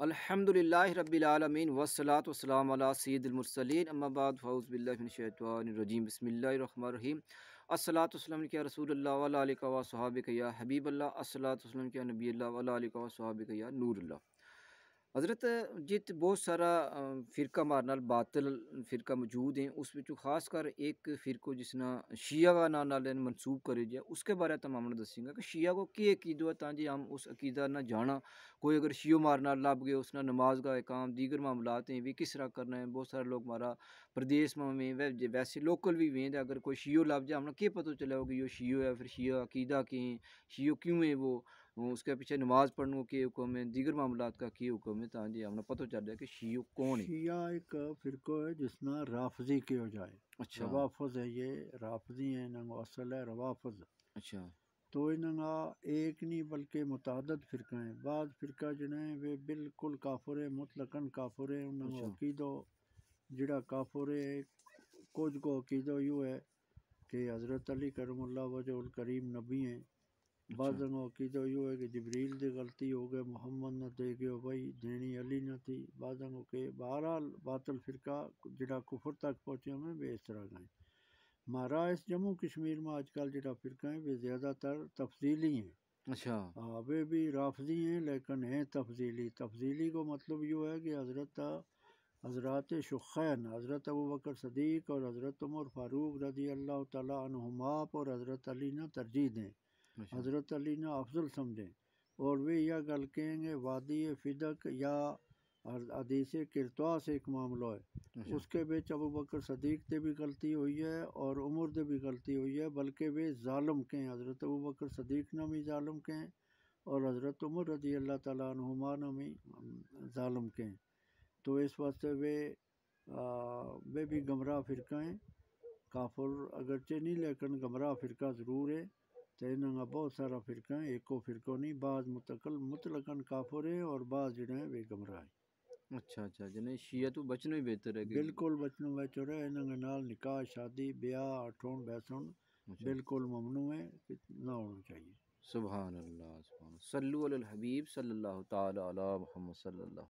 अल्हम्दुलिल्लाह रब्बिल वस्सलातु वस्सलाम अला सय्यिदिल अम्मा फ़ौज़ बिल्लाहि बिस्मिल्लाहिर रहमानिर रहीम। वस्सलाम के रसूलुल्लाह व अला व सहाबिका या हबीबल्लाह। अस्सलातु वस्सलाम के नबील्लाह व अला व या नूरुल्लाह। हज़रत, जित बहुत सारा फ़िरका मारना बातल, फ़िरका मौजूद हैं, उस विचों खास कर एक फ़िरको जिसना शिया का नाम नाल मनसूब करे जाए, उसके बारे तमाम दसेंगे कि शिया को की अकीदो है ताकि हम उस अकीदा ना जाना। कोई अगर शियो मारना लब गए उसना नमाज़ का काम दीगर मामलात हैं भी किस तरह करना है? बहुत सारे लोग हमारा प्रदेश में वे वैसे लोकल भी वेंद अगर कोई शियो लब जाए, हमने क्या पता चला कि ये शियो है, फिर शिया अकीदा के हैं, शियो क्यों है वो? उसके पीछे नमाज़ पढ़ने के हुक्म है दीगर मामला का की हुक्म है? ताकि हमें पता चल जाए कि शियो कौन है? शिया एक फिरको है जिसना राफजी के हो जाए। अच्छा। रवाफज है ये राफजी है ना असल है रवाफज। अच्छा। तो इनका एक नहीं बल्कि मुतद फिरका है। बाद फिरका जिन्हें वे बिल्कुल काफुर है मुतलकन काफुर है उन्होंने अच्छा। अकीदो जड़ा काफुर है कुछ को अकीदो यू है कि हज़रत अली करमुल्ला वजह करीम नबी हैं। बाज़ों की तो यो है कि जबरील की गलती हो गए मोहम्मद ने दे गयो भाई देनी अली न थी बाज़ों के बहरहाल बातल फिरका जड़ा कुफर तक पहुँचे हमें वे इस तरह का महारा इस जम्मू कश्मीर में आजकल जड़ा फिरका है वे ज़्यादातर तफजीली हैं। अच्छा। हाँ वे भी राफजी हैं लेकिन हैं तफजीली तफजीली को मतलब यो है कि हज़रत हज़रत शुखैन हज़रत अबू बकर सदीक और हज़रत उमर फ़ारूक रदी अल्लाह तहुमा और हज़रत अली ने तरजीह दें। अच्छा। हज़रत अली ने अफजल समझे और वे यह गल कहेंगे वादी फ़िदक या हदीस किरतवा से एक मामला है। अच्छा। उसके बिच अबू बकर सदीक से भी गलती हुई है और उमर से भी गलती हुई है बल्कि वे ालम के हैं हज़रत अबू बकर सदीक ने भी ालम के हैं और हज़रत उमर रदी अल्लाह तुमा ने भी ालम के हैं तो इस वास्ते वे आ, वे भी गमराह फ़िरका हैं। काफुर अगरचे नहीं लेकिन गमराह फ़िरका ज़रूर है। तो इन्होंने बहुत सारा फ़िरका है एको फ़िरको नहीं बाद मुतकल मुतलकन काफुर है और बाद जड़े हैं वे गमराह है। अच्छा अच्छा जने शिया तो बचना ही बेहतर है बिल्कुल बचना बेहतर है इन्होंने नाल निकाह शादी ब्याह अठोन बैसन अच्छा। बिल्कुल ममनू है ना होना चाहिए। सुबहान अल्लाह। सल्लु अलल हबीब सल्लल्लाहु ताला अला मुहम्मद सल्लल्लाहु